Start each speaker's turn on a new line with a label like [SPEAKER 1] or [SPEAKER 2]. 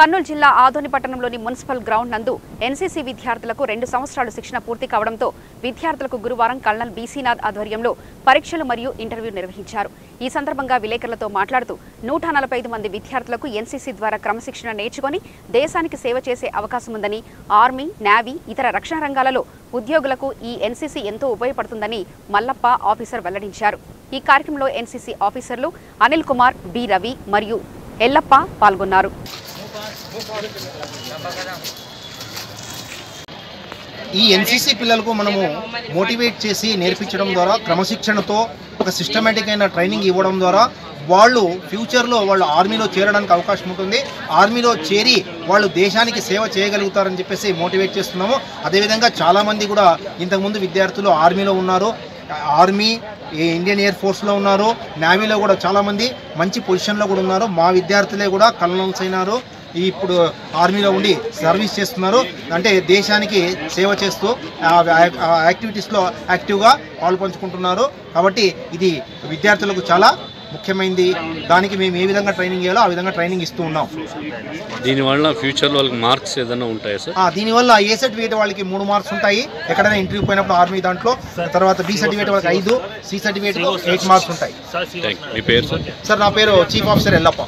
[SPEAKER 1] కర్నూలు జిల్లా ఆదోని పట్టణంలోని municipal ground నందు ఎన్సీసీ విద్యార్థులకు రెండు సంవత్సరాలు శిక్షణ పూర్తి కావడంతో విద్యార్థులకు గురువారం కల్నల్ బీసీనాథ్ ఆధ్వర్యంలో పరీక్షలు మరియు ఇంటర్వ్యూ నిర్వహించారు. ఈ సందర్భంగా విలేకరులతో మాట్లాడుతూ నూట నలభై ఐదు మంది విద్యార్థులకు ఎన్సీసీ ద్వారా క్రమశిక్షణ నేర్చుకొని దేశానికి సేవ చేసే అవకాశం ఉందని ఆర్మీ నేవీ ఇతర రక్షణ రంగాలలో ఉద్యోగులకు ఈ ఎన్సీసీ ఎంతో ఉపయోగపడుతుందని మల్లప్ప ఆఫీసర్ వెల్లడించారు. ఈ కార్యక్రమంలో ఎన్సీసీ ఆఫీసర్లు అనిల్ కుమార్ బి రవి మరియు ఎల్లప్ప పాల్గొన్నారు.
[SPEAKER 2] ఈ ఎన్సీసీ పిల్లలకు మనము మోటివేట్ చేసి నేర్పించడం ద్వారా క్రమశిక్షణతో ఒక సిస్టమేటిక్ అయిన ట్రైనింగ్ ఇవ్వడం ద్వారా వాళ్ళు ఫ్యూచర్లో వాళ్ళు ఆర్మీలో చేరడానికి అవకాశం ఉంటుంది. ఆర్మీలో చేరి వాళ్ళు దేశానికి సేవ చేయగలుగుతారని చెప్పేసి మోటివేట్ చేస్తున్నాము. అదేవిధంగా చాలామంది కూడా ఇంతకుముందు విద్యార్థులు ఆర్మీలో ఉన్నారు. ఆర్మీ ఇండియన్ ఎయిర్ ఫోర్స్లో ఉన్నారు. నేవీలో కూడా చాలామంది మంచి పొజిషన్లో కూడా ఉన్నారు. మా విద్యార్థులే కూడా కలనల్స్ అయినారు ఇప్పుడు ఆర్మీలో ఉండి సర్వీస్ చేస్తున్నారు. అంటే దేశానికి సేవ చేస్తూ యాక్టివిటీస్లో యాక్టివ్గా పాల్పంచుకుంటున్నారు. కాబట్టి ఇది విద్యార్థులకు చాలా ముఖ్యమైనది దానికి మేము ఏ విధంగా ట్రైనింగ్ చేయాలో ఆ విధంగా ట్రైనింగ్ ఇస్తూ ఉన్నాం.
[SPEAKER 3] దీనివల్ల ఫ్యూచర్లో వాళ్ళకి మార్క్స్ ఏదైనా ఉంటాయా సార్?
[SPEAKER 2] దీనివల్ల ఏ సర్టిఫికేట్ వాళ్ళకి మూడు మార్క్స్ ఉంటాయి. ఎక్కడైనా ఇంటర్వ్యూ పోయినప్పుడు ఆర్మీ దాంట్లో తర్వాత బి సర్టిఫికేట్ వాళ్ళకి ఐదు సి సర్టిఫికేట్ ఎయిట్ మార్క్స్ ఉంటాయి.
[SPEAKER 3] మీ పేరు
[SPEAKER 2] సార్ నా పేరు చీఫ్ ఆఫీసర్ ఎల్లప్ప.